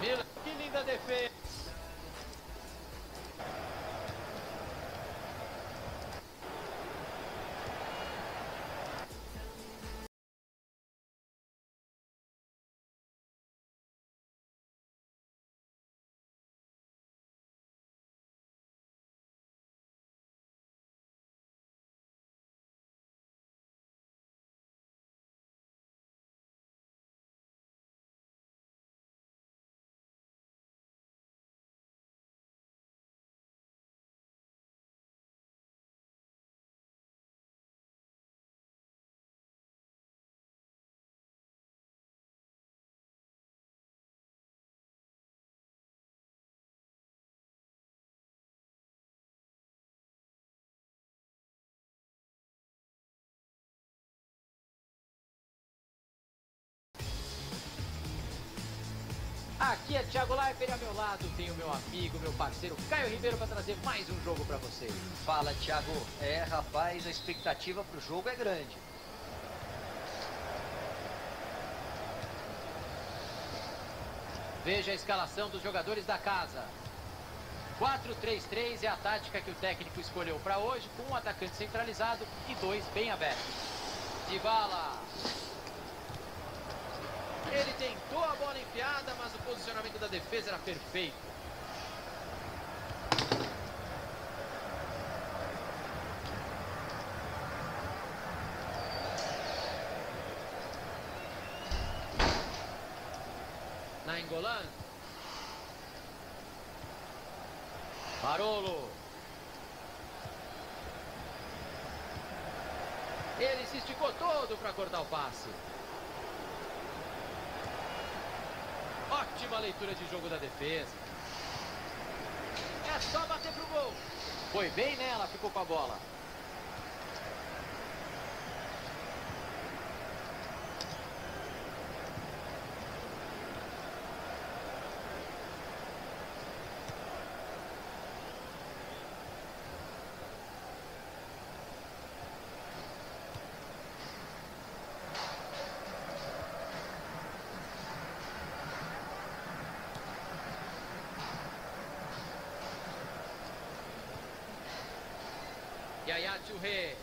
Mila, que linda defesa. Aqui é Thiago Leifert e ao meu lado tem o meu amigo, meu parceiro Caio Ribeiro para trazer mais um jogo para vocês. Fala, Thiago. É, rapaz, a expectativa pro jogo é grande. Veja a escalação dos jogadores da casa. 4-3-3 é a tática que o técnico escolheu para hoje, com um atacante centralizado e dois bem abertos. De bala. Ele tentou a bola enfiada, mas o posicionamento da defesa era perfeito. Nainggolan. Barolo. Ele se esticou todo para cortar o passe. Ótima leitura de jogo da defesa. É só bater pro gol. Foi bem nela, ficou com a bola. Yaya Touré.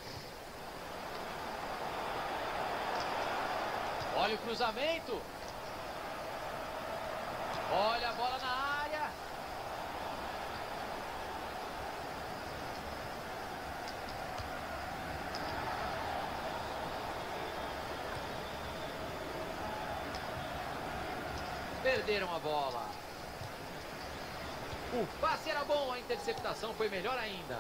Olha o cruzamento. Olha a bola na área. Perderam a bola. O passe era bom, a interceptação foi melhor ainda.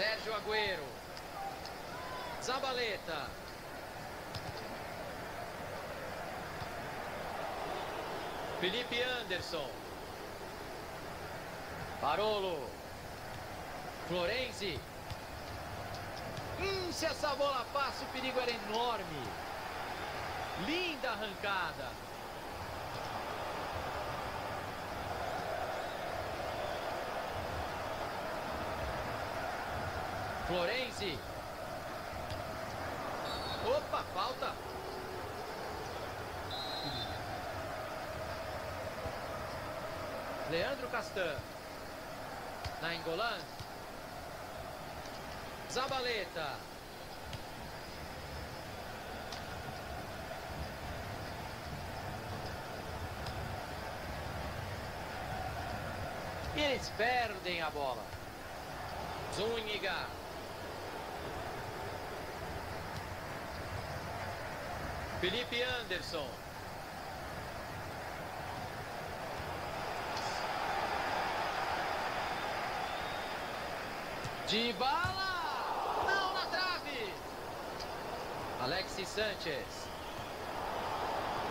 Sérgio Agüero. Zabaleta. Felipe Anderson. Barolo. Florenzi. Hum, se essa bola passa, o perigo era enorme. Linda arrancada. Florenzi. Opa, falta. Leandro Castan. Nainggolan. Zabaleta. E eles perdem a bola. Zúñiga. Felipe Anderson. De bala! Não na trave! Alexis Sanchez.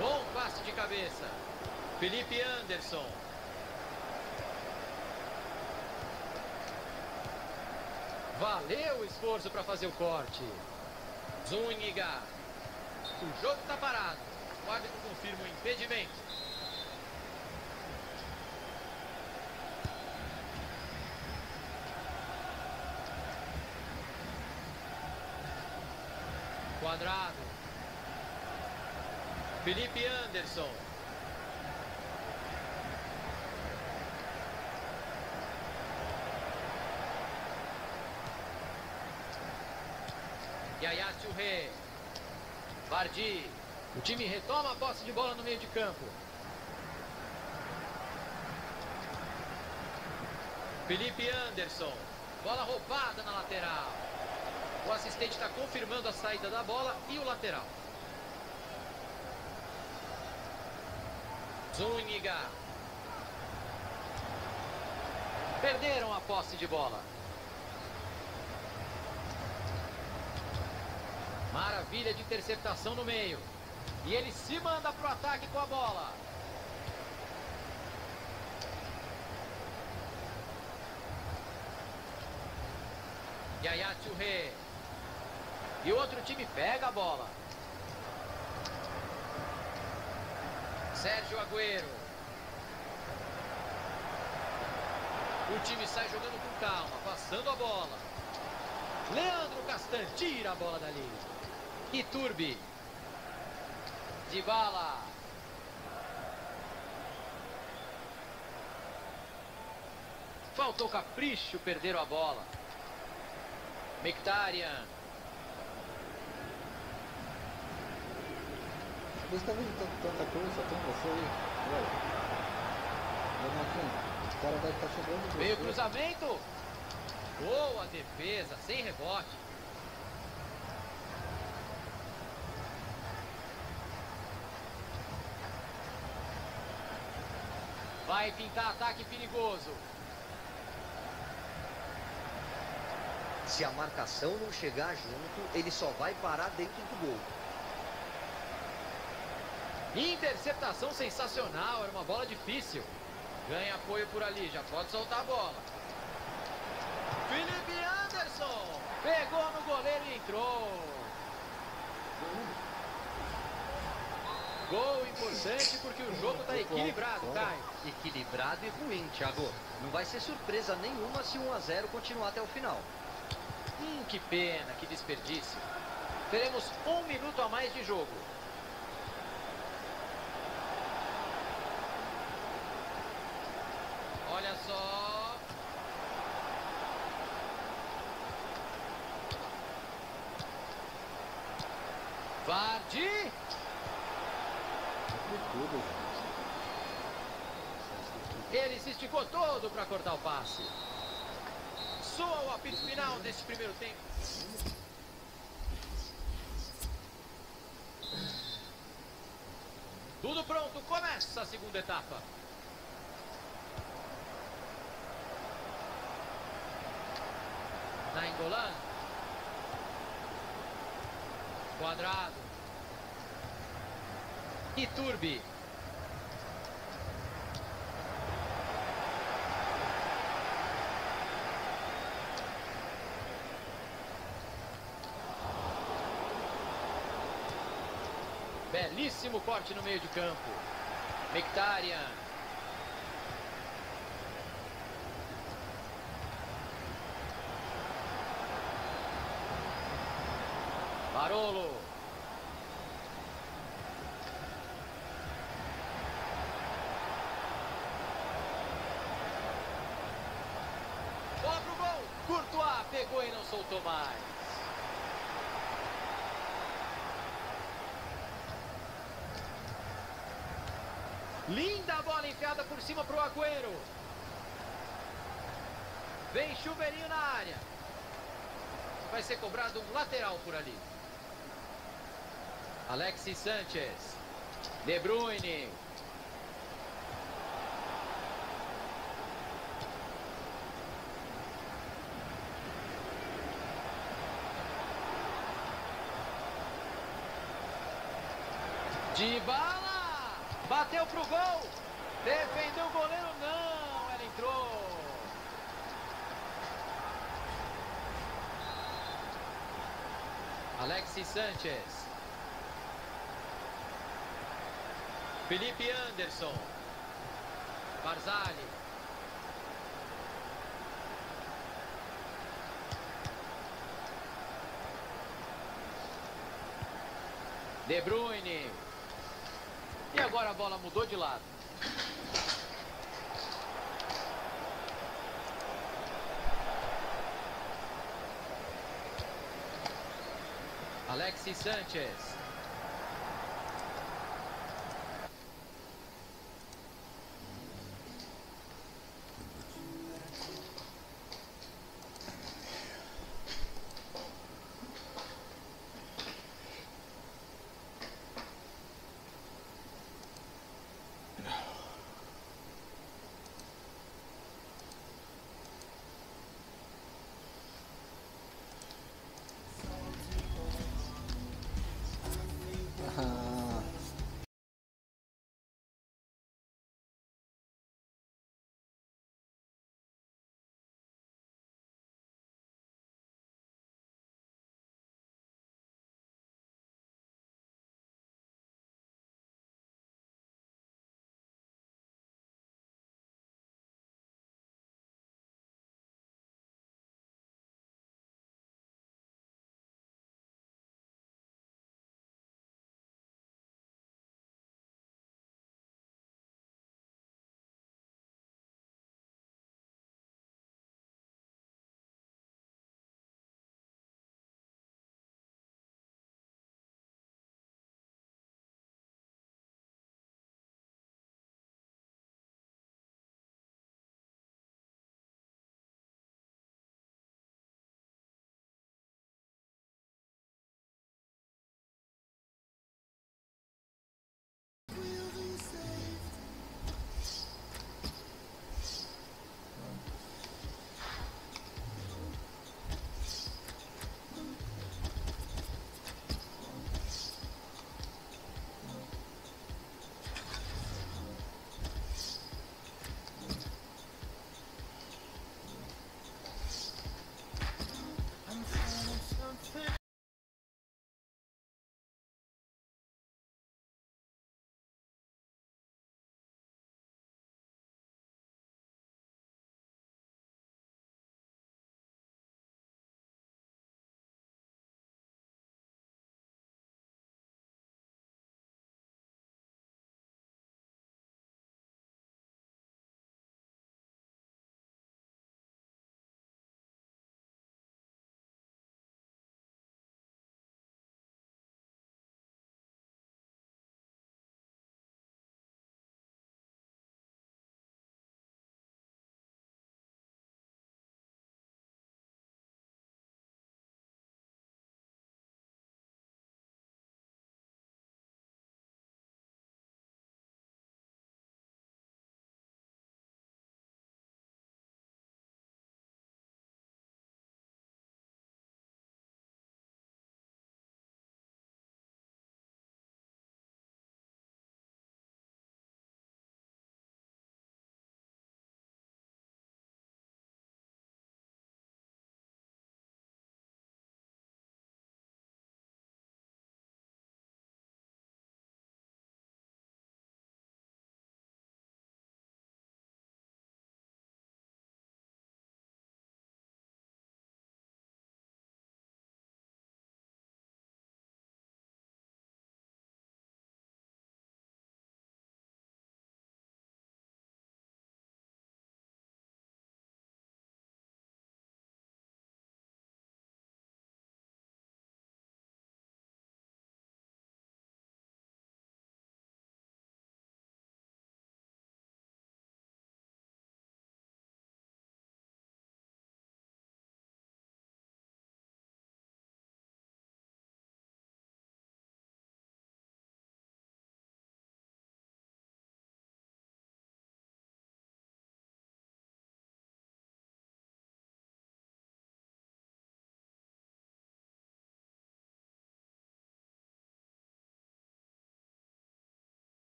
Bom passe de cabeça. Felipe Anderson. Valeu o esforço para fazer o corte. Zúñiga. O jogo está parado. O árbitro confirma o impedimento. Quadrado. Felipe Anderson. Yaya Churré. Vardi. O time retoma a posse de bola no meio de campo. Felipe Anderson. Bola roubada na lateral. O assistente está confirmando a saída da bola e o lateral. Zúñiga. Perderam a posse de bola. Maravilha de interceptação no meio. E ele se manda para o ataque com a bola. Yaya Churré. E o outro time pega a bola. Sérgio Agüero. O time sai jogando com calma, passando a bola. Leandro Castan tira a bola dali. Iturbi. De bala. Faltou capricho, perderam a bola. Mictarian. Você tá vendo tanta, coisa, só tem você aí? Olha. O cara vai estar chegando Veio você. cruzamento. Boa defesa, sem rebote. Vai pintar ataque perigoso. Se a marcação não chegar junto, ele só vai parar dentro do gol. Interceptação sensacional, era uma bola difícil. Ganha apoio por ali, já pode soltar a bola. Felipe Anderson pegou no goleiro e entrou. Gol importante porque o jogo está equilibrado, Caio. Equilibrado e ruim, Thiago. Não vai ser surpresa nenhuma se 1 a 0 continuar até o final. Hum, que pena, que desperdício. Teremos um minuto a mais de jogo. Olha só. Vardy. De tudo, gente. Ele se esticou todo para cortar o passe. Soa o apito final deste primeiro tempo. Tudo pronto, começa a segunda etapa. Nainggolan. Quadrado. Iturbi. Belíssimo corte no meio de campo. Mictarian. Barolo. Bola pro gol. Courtois pegou e não soltou mais. Linda bola enfiada por cima pro Agüero. Vem chuveirinho na área. Vai ser cobrado um lateral por ali. Alexis Sanchez. De Bruyne. De bala! Bateu pro gol! Defendeu o goleiro, não! Ela entrou! Alexis Sanchez. Felipe Anderson. Barzali. De Bruyne. E agora a bola mudou de lado. Alexis Sanchez.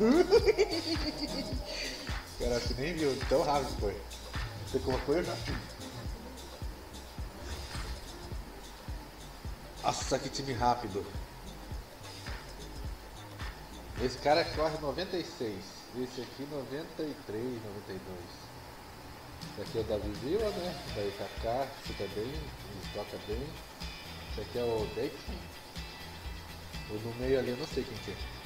Cara, que nem viu, tão rápido foi. Você colocou eu já. Nossa, que time rápido. Esse cara corre 96. Esse aqui 93, 92. Esse aqui é o Davi Villa, né? Daí Kaká, fica bem, toca bem. Esse aqui é o Dixon. O no meio ali eu não sei quem que é.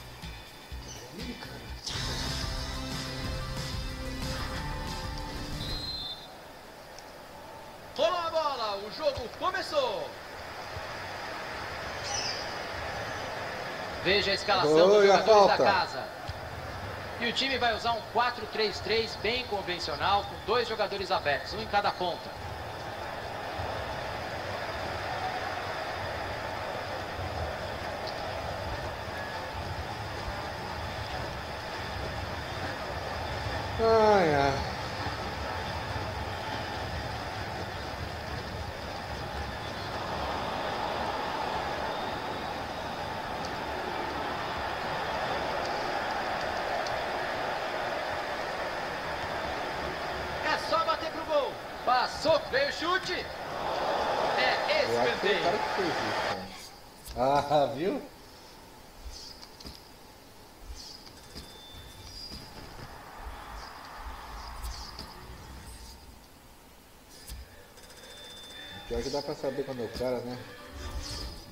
Rolou a bola, o jogo começou. Veja a escalação dos Oi, a jogadores da casa. E o time vai usar um 4-3-3 bem convencional, com dois jogadores abertos, um em cada ponta. Ai, ai. É só bater pro gol. Passou, veio o chute. É escanteio. cara. Ah, viu? Pior que dá pra saber quando é o cara, né?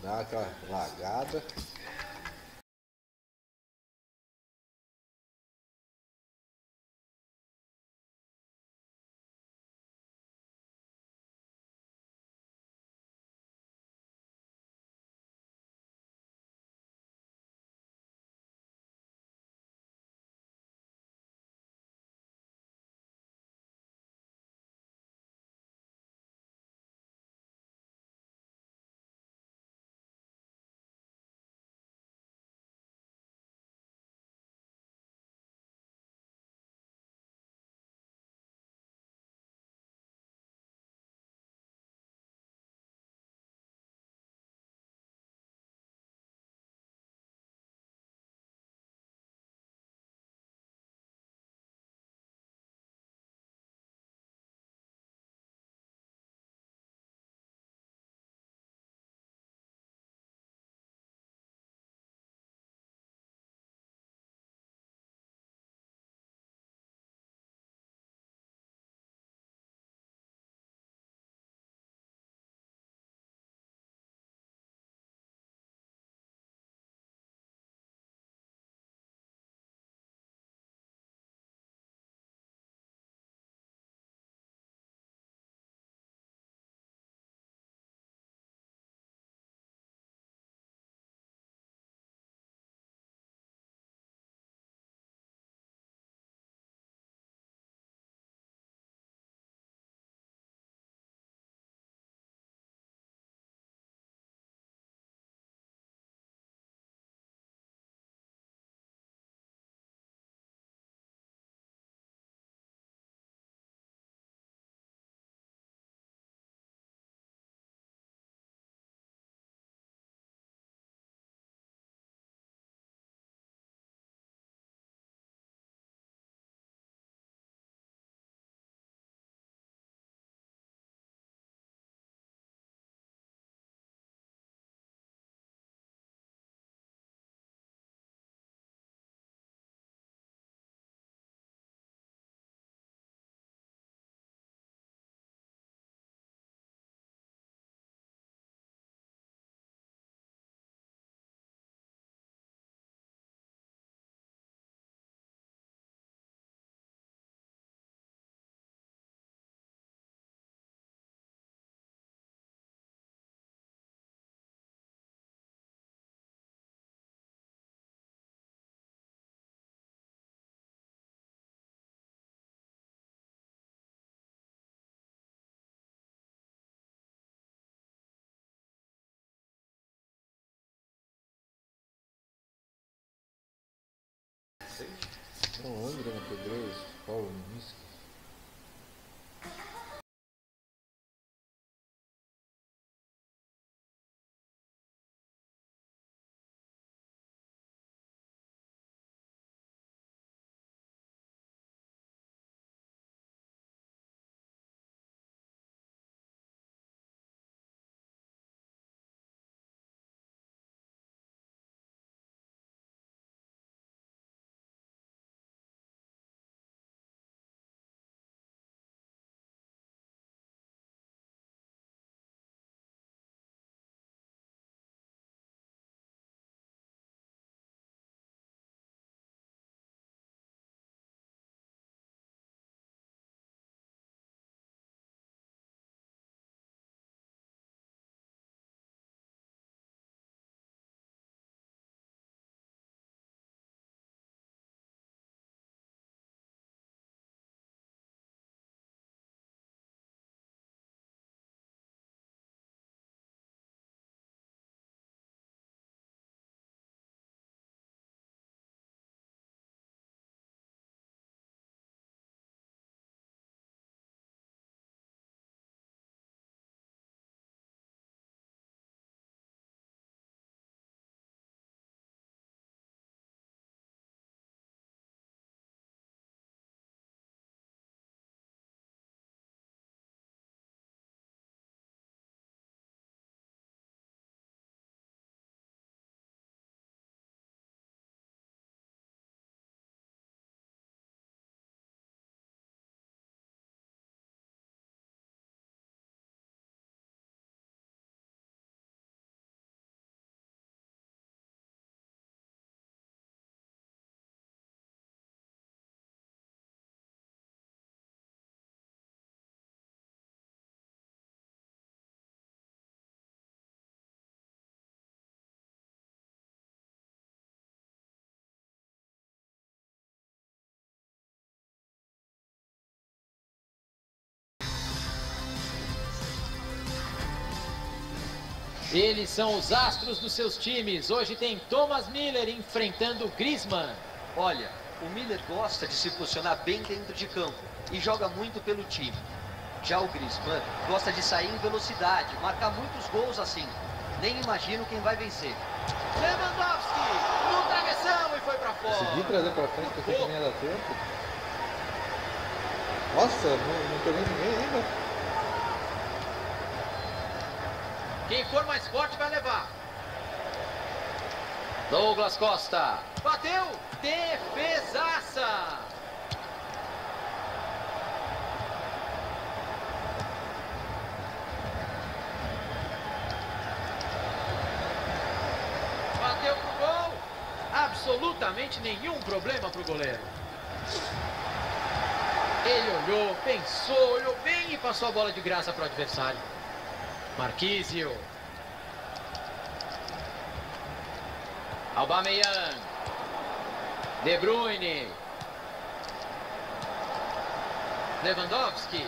Dá aquela lagada. O André Pedroso, Paulo Niski. Eles são os astros dos seus times. Hoje tem Thomas Miller enfrentando Griezmann. Olha, o Miller gosta de se posicionar bem dentro de campo e joga muito pelo time. Já o Griezmann gosta de sair em velocidade, marcar muitos gols assim. Nem imagino quem vai vencer. Lewandowski no travessão e foi pra fora. Consegui trazer pra frente, pensei que nem ia dar tempo. Nossa, não, não pegou ninguém ainda. Quem for mais forte vai levar. Douglas Costa. Bateu. Defesaça. Bateu pro gol. Absolutamente nenhum problema pro goleiro. Ele olhou, pensou, olhou bem e passou a bola de graça para o adversário. Marquísio. Aubameyang. De Bruyne. Lewandowski.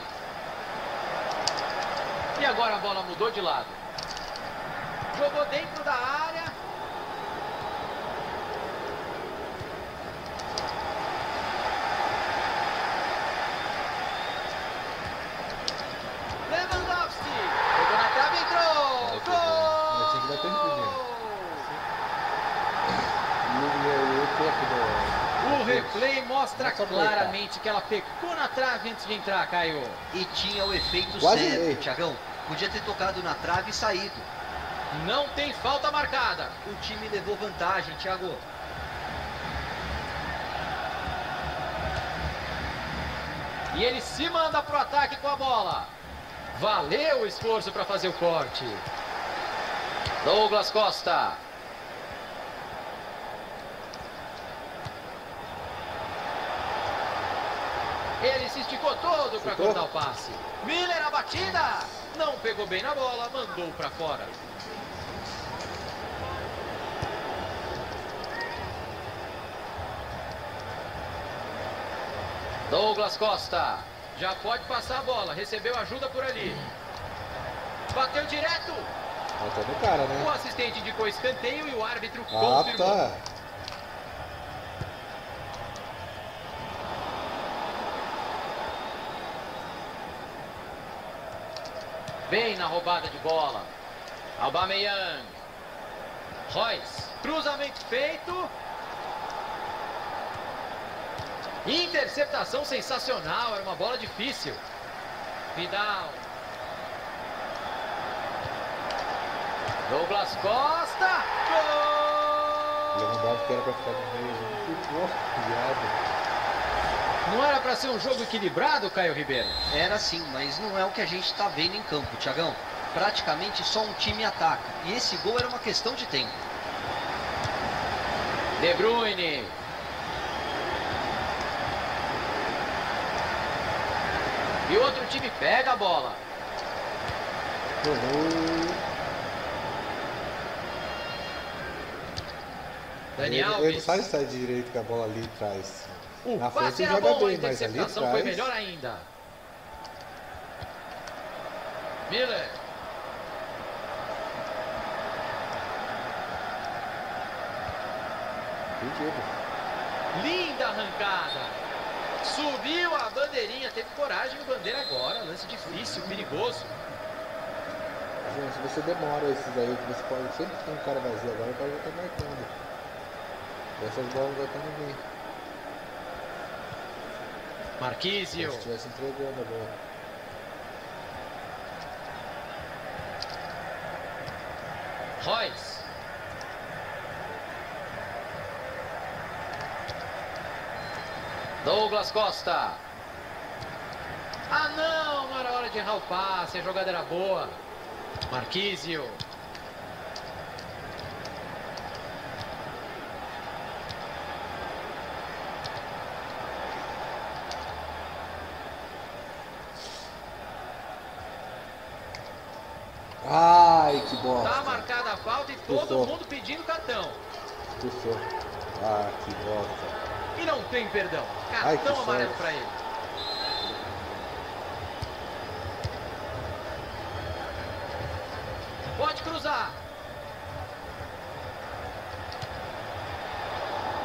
E agora a bola mudou de lado. Jogou dentro da área. Lewandowski. Pegou na trave e entrou. Aí pegou. Mas tinha que bater no primeiro. E o- e o- e o toque do. O replay mostra claramente que ela pegou na trave antes de entrar, Caio. E tinha o efeito Quase certo, veio. Tiagão. Podia ter tocado na trave e saído. Não tem falta marcada. O time levou vantagem, Thiago. E ele se manda pro ataque com a bola. Valeu o esforço para fazer o corte. Douglas Costa. Ele se esticou todo para cortar o passe. Miller a batida. Não pegou bem na bola, mandou para fora. Douglas Costa. Já pode passar a bola. Recebeu ajuda por ali. Bateu direto. Faltou no cara, O né? assistente indicou escanteio e o árbitro Ah, confirmou. tá. Bem na roubada de bola. Aubameyang. Royce. Cruzamento feito. Interceptação sensacional. Era uma bola difícil. Vidal. Douglas Costa. Gol! Lewandowski era pra ficar no meio. Ficou, viado. Não era para ser um jogo equilibrado, Caio Ribeiro? Era sim, mas não é o que a gente está vendo em campo, Tiagão. Praticamente só um time ataca. E esse gol era uma questão de tempo. De Bruyne. E outro time pega a bola. Errou. Dani Ele, ele sabe sair direito com a bola ali atrás. O Na passe era joga bom, a bem, ali interceptação foi melhor ainda. Miller. Linda arrancada. Subiu a bandeirinha, teve coragem o bandeira agora. Lance difícil, perigoso. Gente, se você demora esses aí, que você pode sempre tem um cara vazio agora, o cara já tá marcando. Dessas bolas não vai ter ninguém. Marquísio. se estivesse entregando a bola. Royce. Douglas Costa. Ah não, não era hora de errar o passe, a jogada era boa. Marquísio. bosta. Tá marcada a falta e todo mundo pedindo cartão. Puxou. Ah, que bosta. E não tem perdão. Cartão Ai, amarelo para ele. Pode cruzar.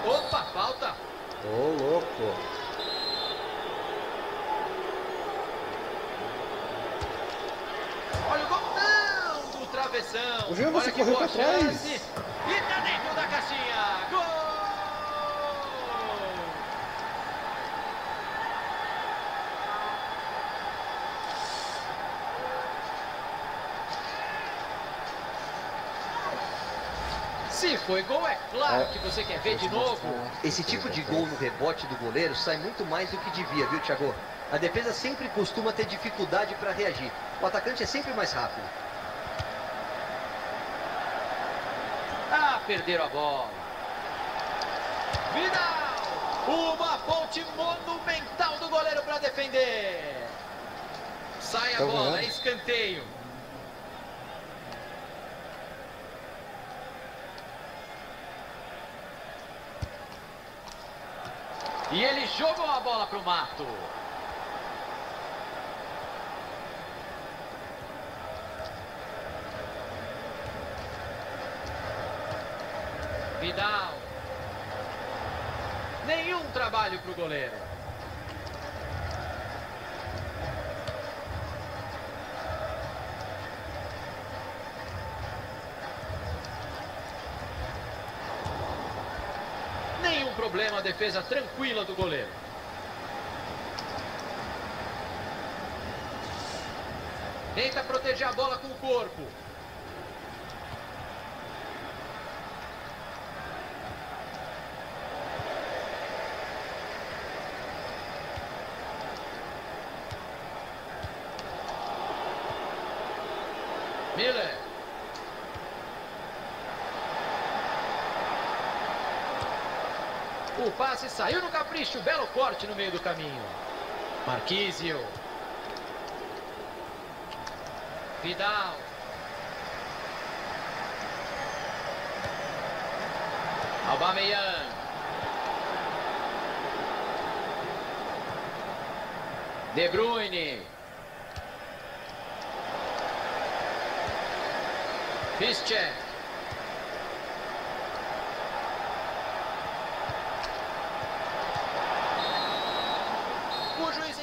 Opa, falta. Ô, louco. Travessão. O Jean, você correu boa pra trás. chance. E tá dentro da caixinha. Gol! Se foi gol, é claro É. que você quer ver de novo. Esse tipo de gol no rebote do goleiro sai muito mais do que devia, viu, Thiago? A defesa sempre costuma ter dificuldade para reagir. O atacante é sempre mais rápido. Ah, perderam a bola. Vidal! Uma ponte monumental do goleiro para defender. Sai a Tá bola, é escanteio. E ele jogou a bola pro mato. Vidal. Nenhum trabalho pro goleiro. Nenhum problema, a defesa tranquila do goleiro. Tenta proteger a bola com o corpo. Miller. O passe saiu no capricho, belo corte no meio do caminho. Marquísio. Vidal. Aubameyang. De Bruyne. Piszczek. O juiz...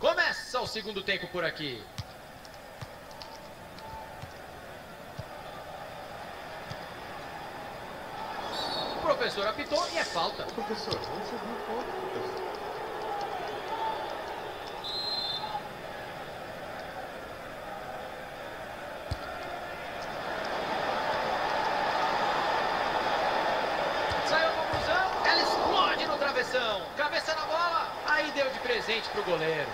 Começa o segundo tempo por aqui. O professor apitou e é falta. Professor, você viu pouco, professor. Saiu a conclusão, ela explode no travessão. Cabeça na bola, aí deu de presente pro goleiro.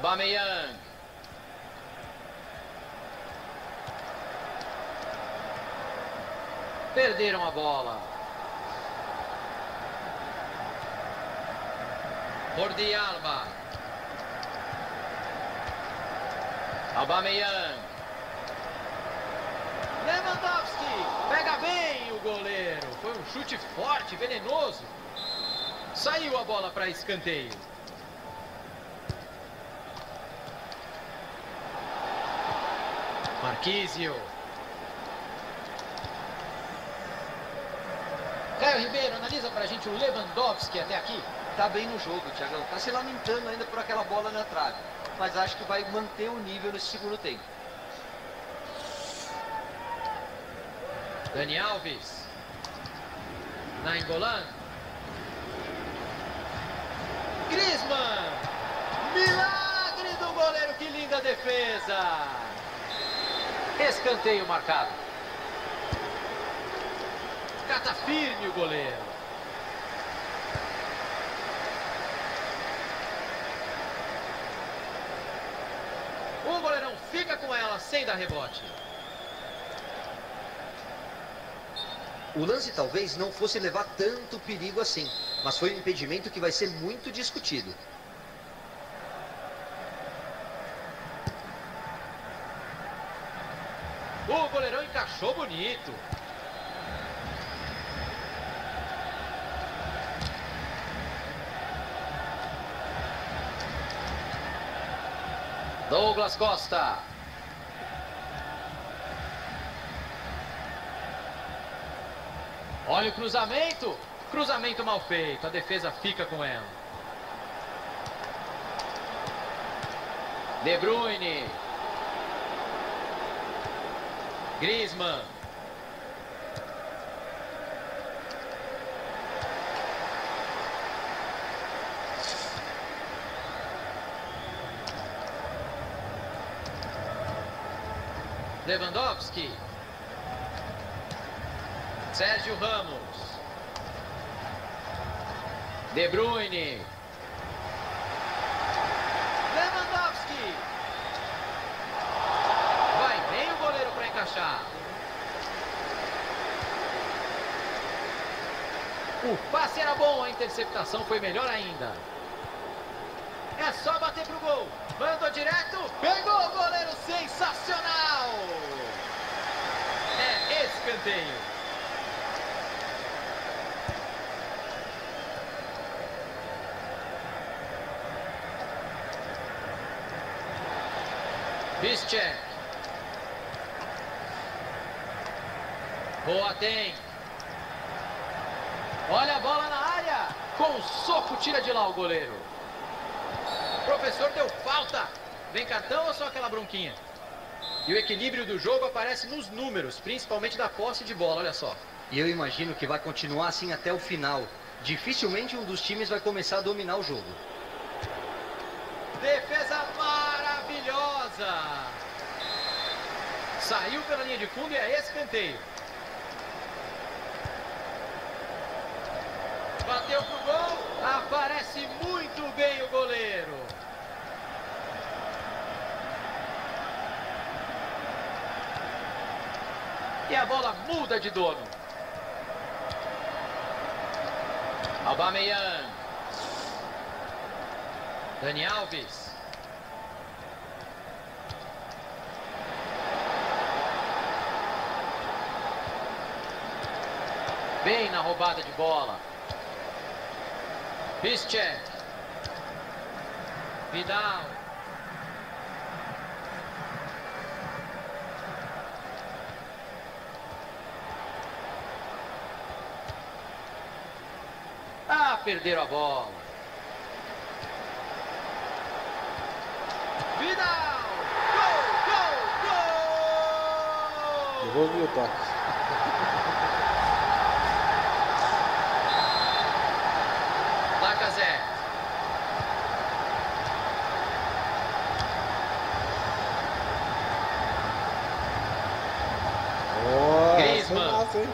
Aubameyang. Perderam a bola. Jordi Alba. Aubameyang. Lewandowski. Pega bem o goleiro. Foi um chute forte, venenoso. Saiu a bola para escanteio. Marquísio. Caio Ribeiro, analisa pra gente o Lewandowski até aqui. Tá bem no jogo, Thiagão. Tá se lamentando ainda por aquela bola na trave. Mas acho que vai manter o nível nesse segundo tempo. Dani Alves. Nainggolan. Griezmann. Milagre do goleiro, que linda defesa. Escanteio marcado. Cata firme o goleiro. O goleirão fica com ela sem dar rebote. O lance talvez não fosse levar tanto perigo assim, mas foi um impedimento que vai ser muito discutido. Achou bonito. Douglas Costa. Olha o cruzamento. Cruzamento mal feito. A defesa fica com ela. De Bruyne. Griezmann. Lewandowski. Sérgio Ramos. De Bruyne. Lewandowski. Vai bem o goleiro para encaixar. O passe era bom, a interceptação foi melhor ainda. É só bater pro gol. Mandou direto. Pegou o goleiro. Sensacional. É escanteio. Bischek. Boa tem. Olha a bola na área. Com um soco tira de lá o goleiro. O professor deu falta. Vem cartão ou só aquela bronquinha? E o equilíbrio do jogo aparece nos números, principalmente da posse de bola, olha só. E eu imagino que vai continuar assim até o final. Dificilmente um dos times vai começar a dominar o jogo. Defesa maravilhosa. Saiu pela linha de fundo e é escanteio. Bateu pro gol. Aparece muito bem o goleiro. E a bola muda de dono. Aubameyang. Dani Alves. Bem na roubada de bola. Piszczek. Vidal. Ah, perderam a bola. Vidal! Gol, gol, gol! Devolvi o toque. Lacazette. Ó, essa é Griezmann. massa, hein?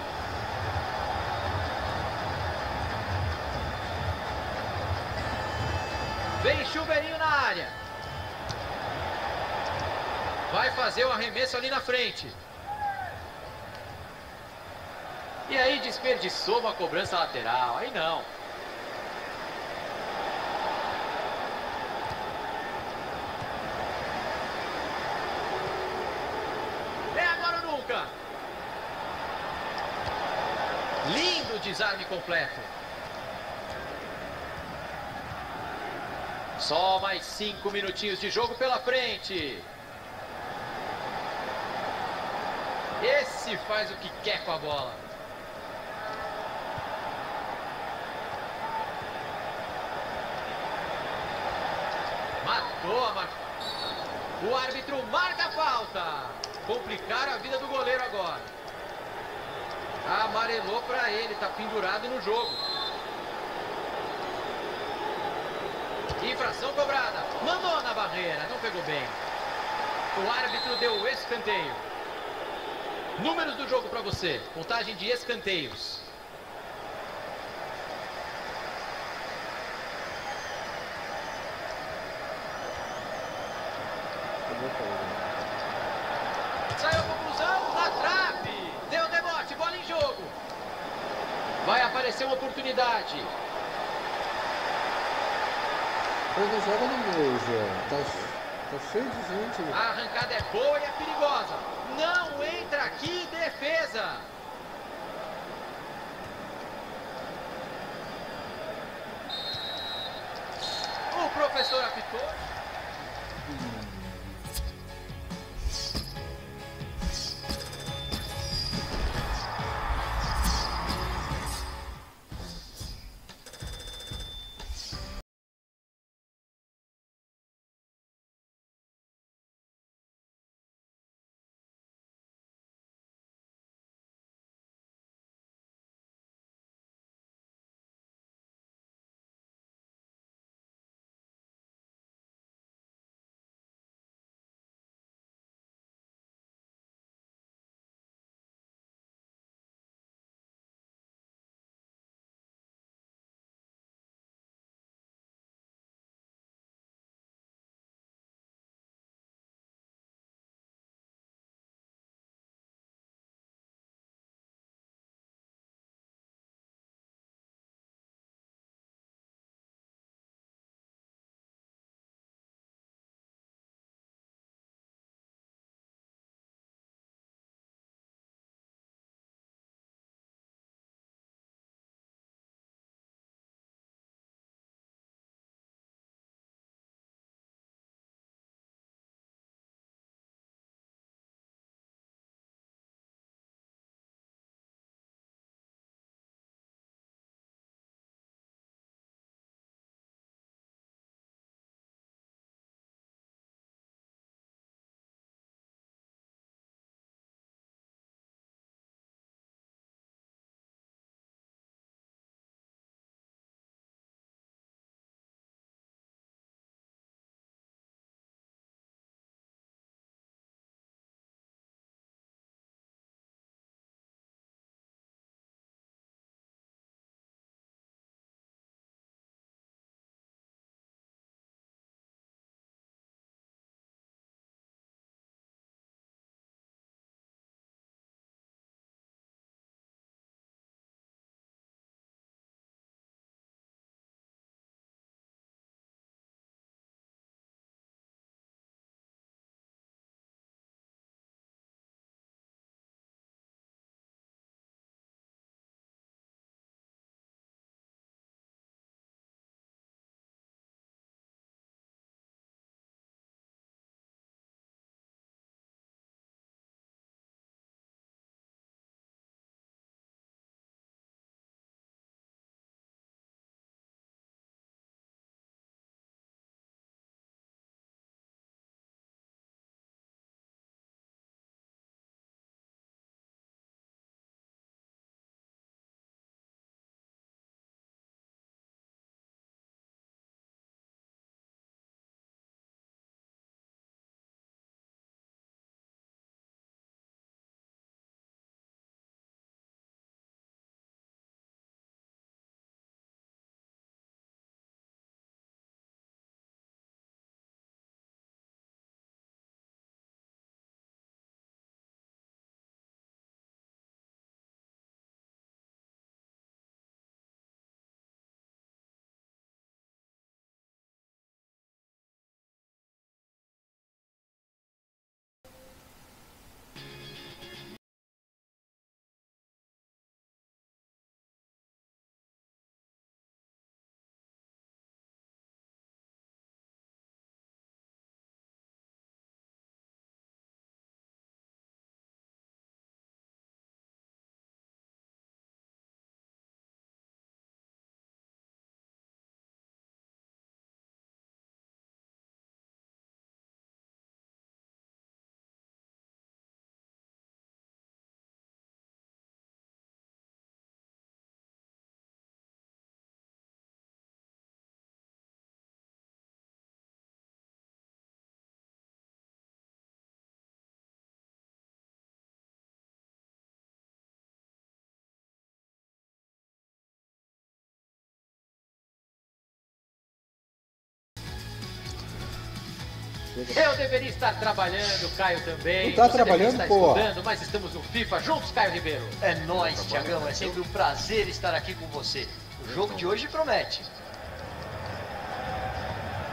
Vem chuveirinho na área. Vai fazer o arremesso ali na frente. E aí desperdiçou uma cobrança lateral. Aí não. É agora ou nunca. Lindo desarme completo. Só mais cinco minutinhos de jogo pela frente. Esse faz o que quer com a bola. Matou a mar... O árbitro marca a falta. Complicaram a vida do goleiro agora. Amarelou para ele, tá pendurado no jogo. Infração cobrada. Mandou na barreira, não pegou bem. O árbitro deu o escanteio. Números do jogo para você. Contagem de escanteios. Eu vou falar. Saiu a conclusão na trave. Deu debote, bola em jogo. Vai aparecer uma oportunidade. Joga no. Tá, tá cheio de gente. A arrancada é boa e é perigosa. Não entra aqui defesa. O professor apitou. Eu deveria estar trabalhando, Caio também. Não tá Você trabalhando, estar pô. estudando, mas estamos no FIFA juntos, Caio Ribeiro. É nóis, Tiagão. É sempre um prazer estar aqui com você. O jogo de hoje promete.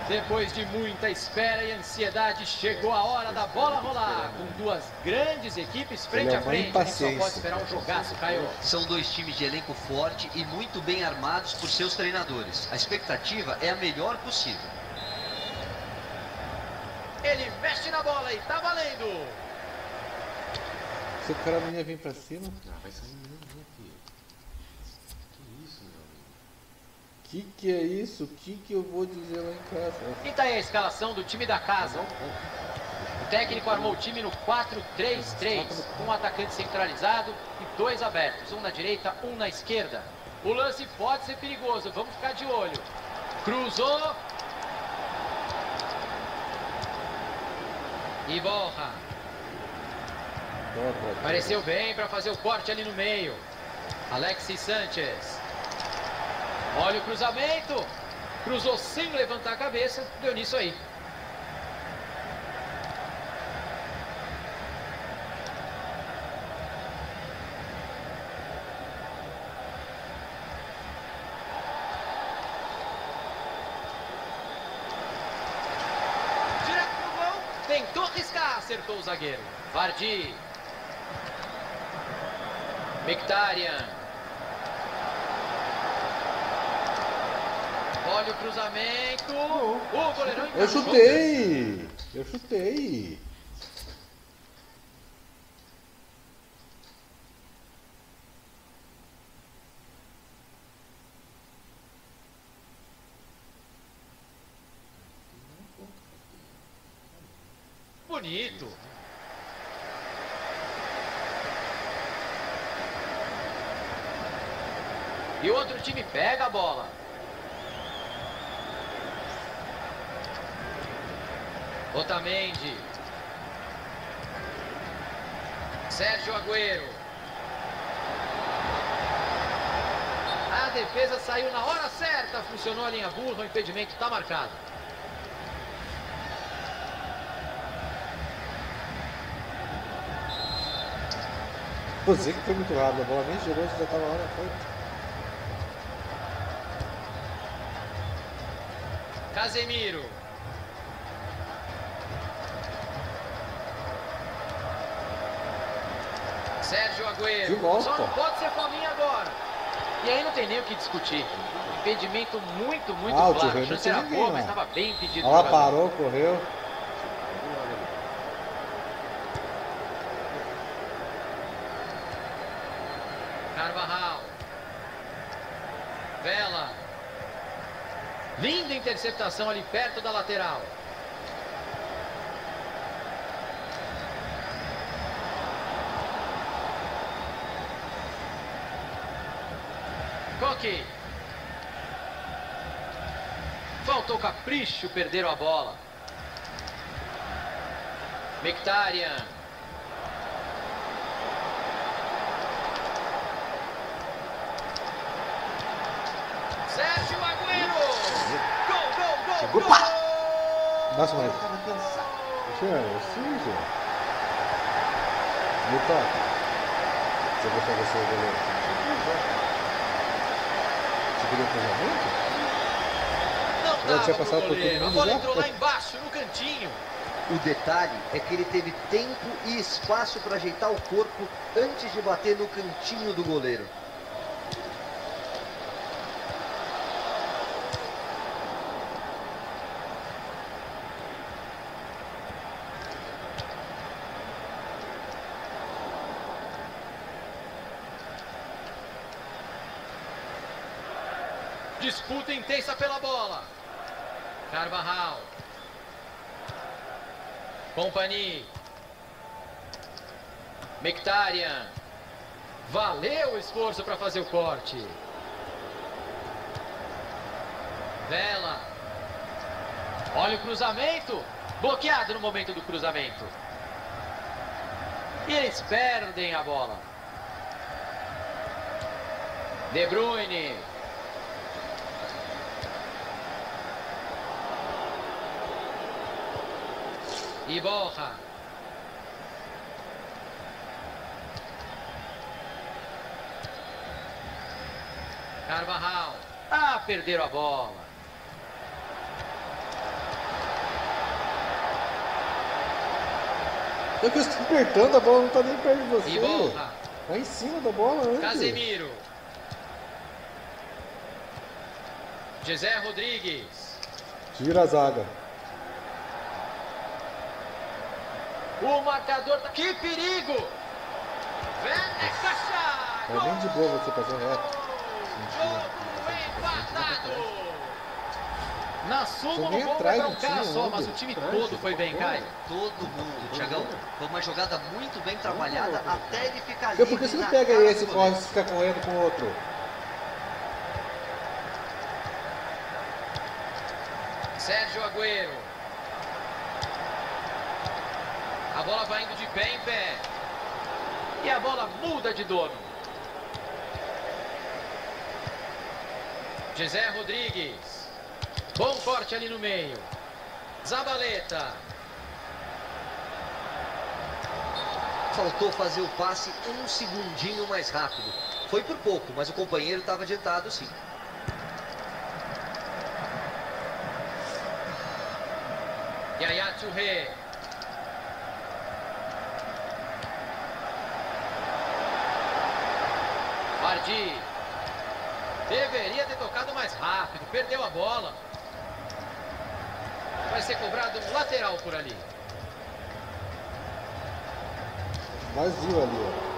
Depois de muita espera e ansiedade, chegou a hora da bola rolar. Com duas grandes equipes frente a frente. A gente só pode esperar um jogaço, Caio. São dois times de elenco forte e muito bem armados por seus treinadores. A expectativa é a melhor possível. Ele mexe na bola e tá valendo. Se o cara não ia vir pra cima, Ah, vai sair menino aqui. Que isso, meu amigo? que que é isso? O que que eu vou dizer lá em casa? E tá aí a escalação do time da casa. O técnico armou o time no 4-3-3, com um atacante centralizado e dois abertos, um na direita, um na esquerda. O lance pode ser perigoso, vamos ficar de olho. Cruzou. E Borja. Dobra, Pareceu bem para fazer o corte ali no meio. Alexis Sanchez. Olha o cruzamento. Cruzou sem levantar a cabeça. Deu nisso aí. Direto pro gol. Tentou riscar. Acertou o zagueiro. Vardy. Mkhitaryan. Olha o cruzamento. O goleirão Eu chutei! Eu chutei! Bonito. E o outro time pega a bola. Otamendi. Sérgio Agüero. A defesa saiu na hora certa. Funcionou a linha burra. O impedimento está marcado. Você que foi muito rápido, a bola nem você já tava lá na frente. Casemiro. Sérgio Agüero. De volta. Só não pode ser Flaminho agora. E aí não tem nem o que discutir. Impedimento muito, muito Ah, claro. A chance era ninguém boa, mas estava bem impedido. Ela parou, correu. Carvajal. Vela. Linda interceptação ali perto da lateral. Coque. Faltou capricho, perderam a bola. Mkhitaryan. Sérgio Agüero! Gol, gol, gol, Chegou, gol! pá! Nossa, mas. Deixa eu sujo. Milton. Você gostou desse goleiro? Você queria cruzamento? Não Dava tinha passado por todo A mundo bola já? entrou lá embaixo, no cantinho. O detalhe é que ele teve tempo e espaço para ajeitar o corpo antes de bater no cantinho do goleiro. Disputa intensa pela bola. Carvajal. Company. Valeu o esforço para fazer o corte. Vela. Olha o cruzamento. Bloqueado no momento do cruzamento. E eles perdem a bola. De Bruyne. E Borja. Carvajal. Ah, perderam a bola. É que tá apertando, a bola não tá nem perto de você. Borja. Vai em cima da bola antes. Casemiro. José Rodrigues. Tira a zaga. O marcador. tá- Que perigo! Vene Caixa! É bem de boa você fazer reto. Jogo empatado! Na atrás vai pra um cara só, mas o time Atrás, todo foi bem. Caio. Todo mundo, Tiagão. Foi uma jogada muito bem trabalhada até ele ficar Então por que você não pega esse e corre e fica correndo com o outro? Sérgio Agüero. A bola vai indo de pé em pé. E a bola muda de dono. José Rodrigues. Bom corte ali no meio. Zabaleta. Faltou fazer o passe um segundinho mais rápido. Foi por pouco, mas o companheiro estava adiantado sim. Yaya Touré. Vardy. Deveria ter tocado mais rápido. Perdeu a bola. Vai ser cobrado um lateral por ali. Vazio ali, ó.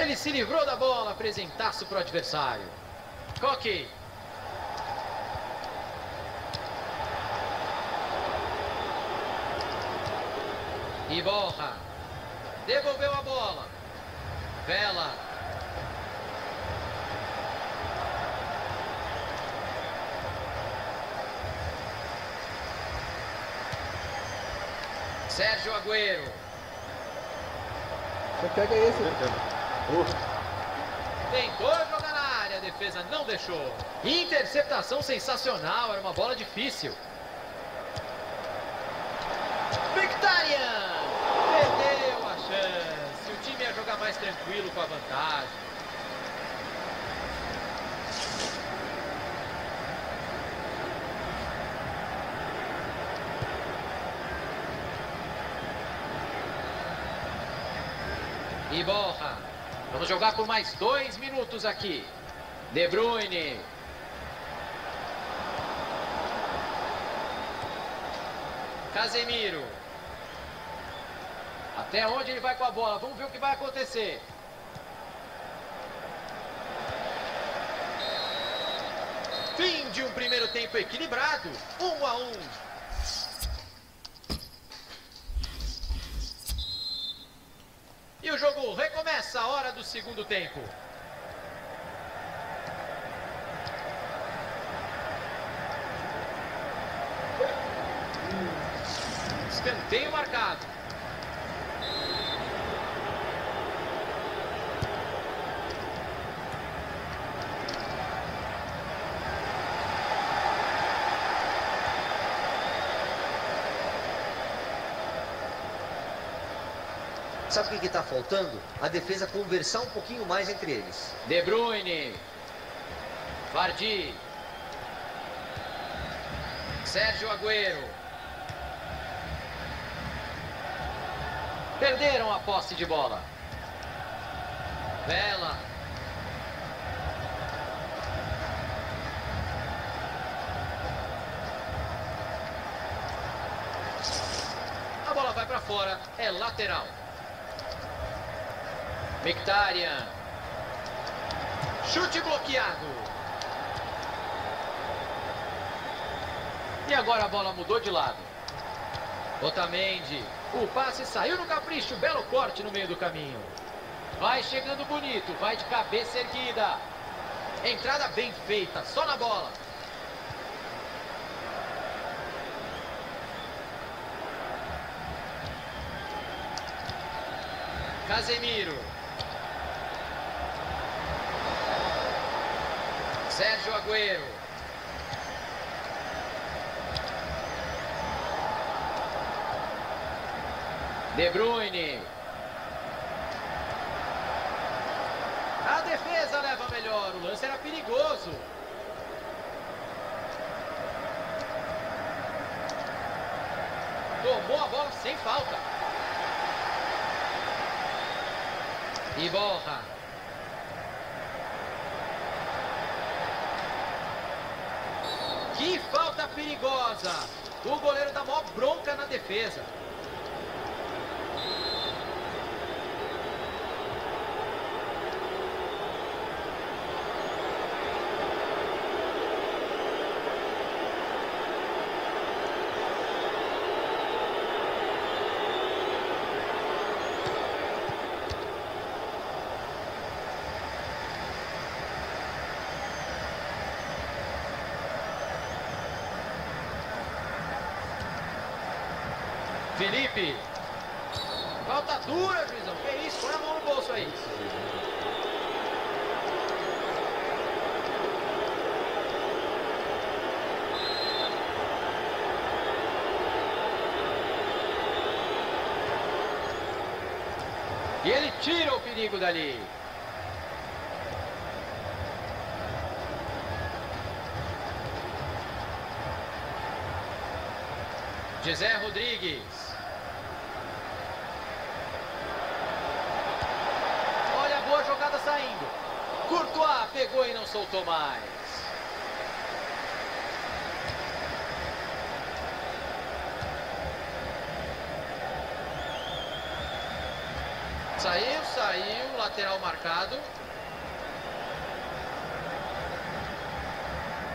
Ele se livrou da bola. Apresentaço para o adversário. Coque. E Borja. Devolveu a bola. Vela. Sérgio Agüero. Você pega esse. Tentou jogar na área, a defesa não deixou. Interceptação sensacional, era uma bola difícil. Mkhitaryan perdeu a chance. O time ia jogar mais tranquilo com a vantagem. E Borja. Vamos jogar por mais dois minutos aqui. De Bruyne. Casemiro. Até onde ele vai com a bola? Vamos ver o que vai acontecer. Fim de um primeiro tempo equilibrado. Um a um. E o jogo recomeça a hora do segundo tempo. Escanteio marcado. Sabe o que está faltando? A defesa conversar um pouquinho mais entre eles. De Bruyne. Vardy. Sérgio Agüero. Perderam a posse de bola. Vela. A bola vai para fora, é lateral. Mkhitaryan. Chute bloqueado. E agora a bola mudou de lado. Otamendi. O passe saiu no capricho. Belo corte no meio do caminho. Vai chegando bonito. Vai de cabeça erguida. Entrada bem feita. Só na bola. Casemiro. Sérgio Agüero. De Bruyne. A defesa leva melhor. O lance era perigoso. Tomou a bola sem falta. E borra. Perigosa. O goleiro dá maior bronca na defesa. Felipe. Falta dura, juizão. Que isso? Põe a mão no bolso aí. E ele tira o perigo dali. José Rodrigues. Olha a boa jogada saindo. Courtois pegou e não soltou mais. Saiu, saiu, lateral marcado.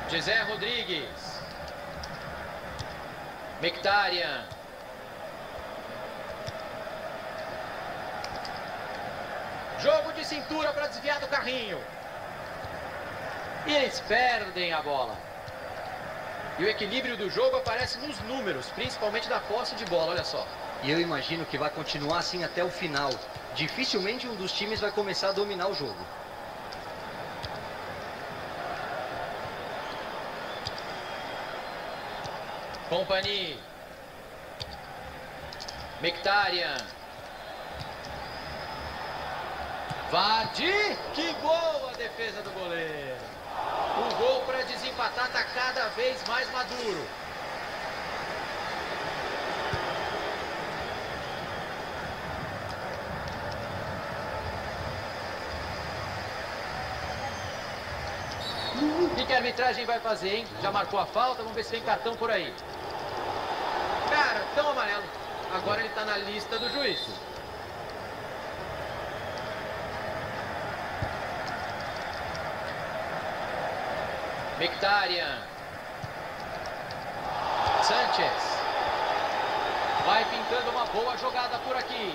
José Rodrigues. Mictarian. Jogo de cintura para desviar do carrinho. E eles perdem a bola. E o equilíbrio do jogo aparece nos números, principalmente da posse de bola, olha só. E eu imagino que vai continuar assim até o final. Dificilmente um dos times vai começar a dominar o jogo. Company. Mictarian. Vardy. Que boa defesa do goleiro. O gol para desempatar está cada vez mais maduro. O que, a arbitragem vai fazer, hein? Já marcou a falta, vamos ver se tem cartão por aí. Cartão amarelo. Agora ele está na lista do juiz. Mictarian. Sanchez. Vai pintando uma boa jogada por aqui.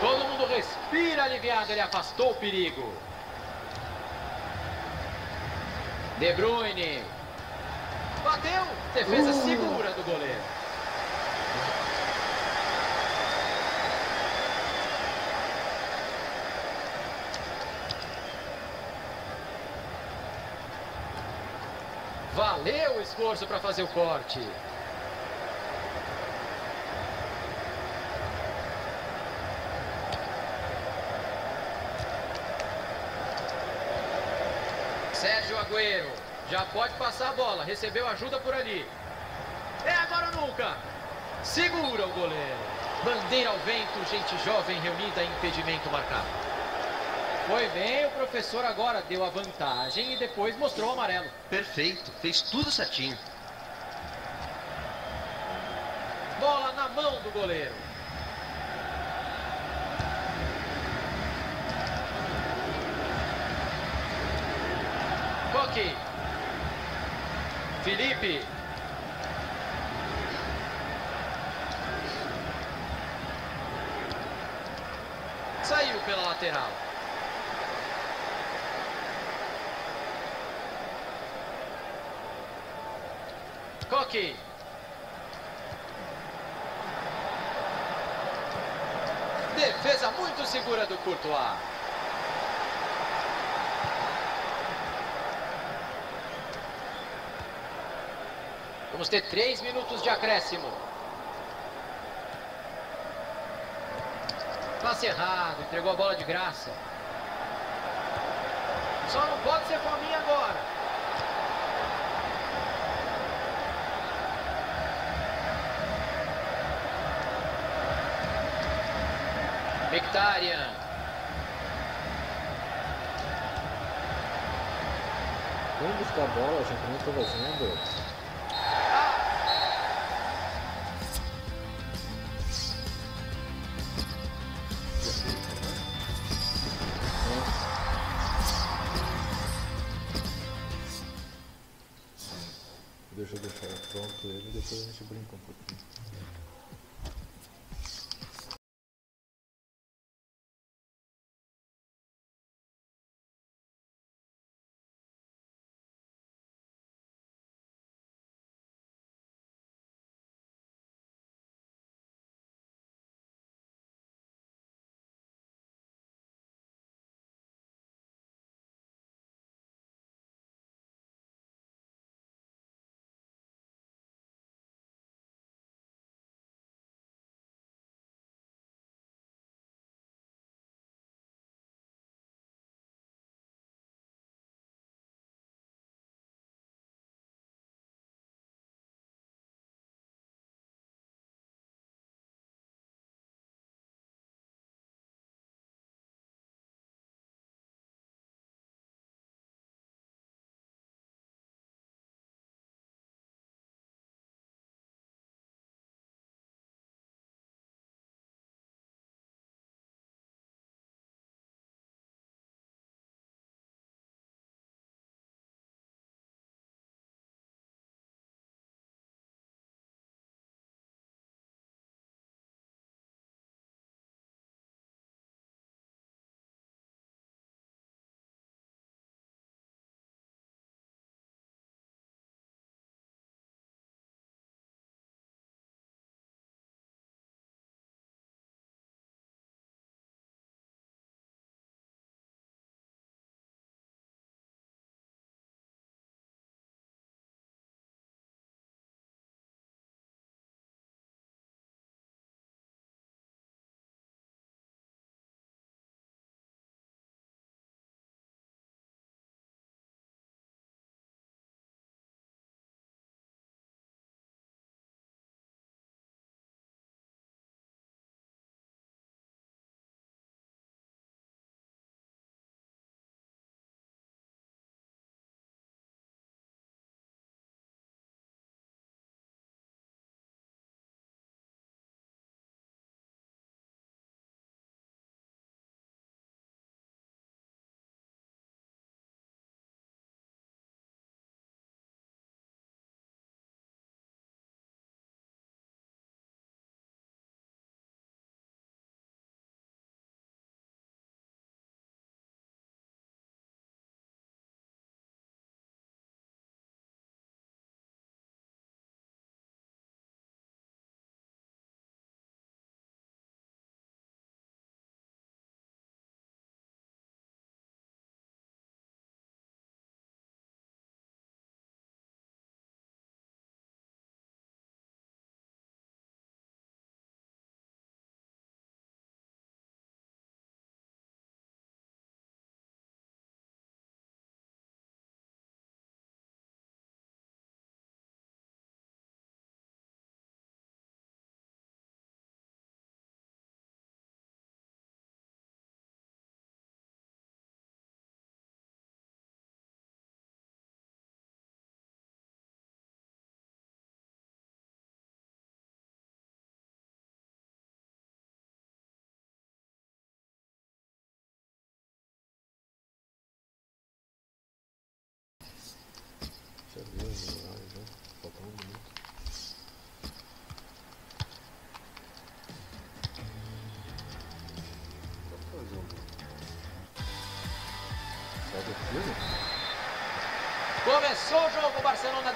Todo mundo respira aliviado, ele afastou o perigo. De Bruyne. Bateu. Defesa segura do goleiro. Valeu o esforço para fazer o corte. Sérgio Agüero. Já pode passar a bola. Recebeu ajuda por ali. É agora ou nunca. Segura o goleiro. Bandeira ao vento, gente jovem reunida, impedimento marcado. Foi bem, o professor agora deu a vantagem e depois mostrou o amarelo. Perfeito, fez tudo certinho. Bola na mão do goleiro. Coque. Felipe. Saiu pela lateral. Coque. Defesa muito segura do Courtois. Vamos ter três minutos de acréscimo. Passe errado, entregou a bola de graça. Só não pode ser fominha agora. Mictarian. Vamos buscar a bola, gente, não estou fazendo.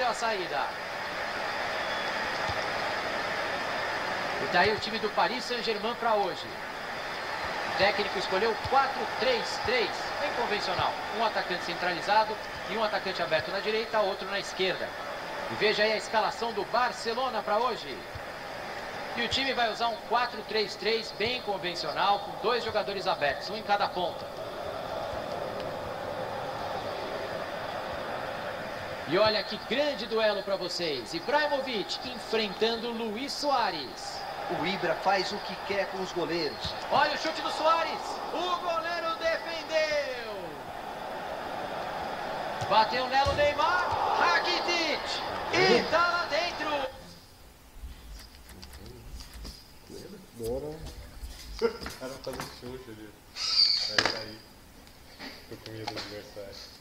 A saída. E daí o time do Paris Saint-Germain para hoje. O técnico escolheu 4-3-3, bem convencional. Um atacante centralizado e um atacante aberto na direita, outro na esquerda. E veja aí a escalação do Barcelona para hoje. E o time vai usar um 4-3-3 bem convencional, com dois jogadores abertos, um em cada ponta. E olha que grande duelo para vocês. Ibrahimovic enfrentando Luiz Soares. O Ibra faz o que quer com os goleiros. Olha o chute do Soares. O goleiro defendeu. Bateu nela o Neymar. Rakitic. E tá lá dentro. Agora. O cara faz um chute ali. Vai sair. Tô com medo do adversário.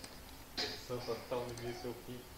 Tá no início ao fim.